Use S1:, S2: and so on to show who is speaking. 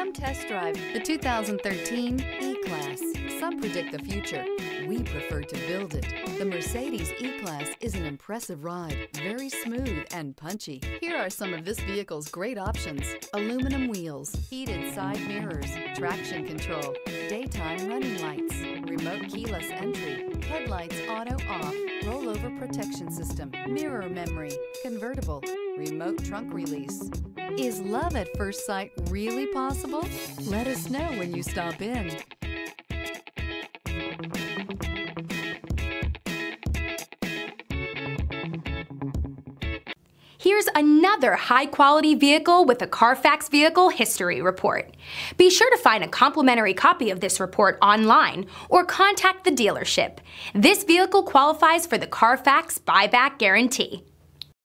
S1: Come test drive the 2013 E-Class. Some predict the future. We prefer to build it. The Mercedes E-Class is an impressive ride, very smooth and punchy. Here are some of this vehicle's great options. Aluminum wheels, heated side mirrors, traction control, daytime running lights, remote keyless entry, headlights auto off, rollover protection system, mirror memory, convertible, remote trunk release. Is love at first sight really possible? Let us know when you stop in.
S2: Here's another high quality vehicle with a Carfax Vehicle History Report. Be sure to find a complimentary copy of this report online or contact the dealership. This vehicle qualifies for the Carfax Buyback Guarantee.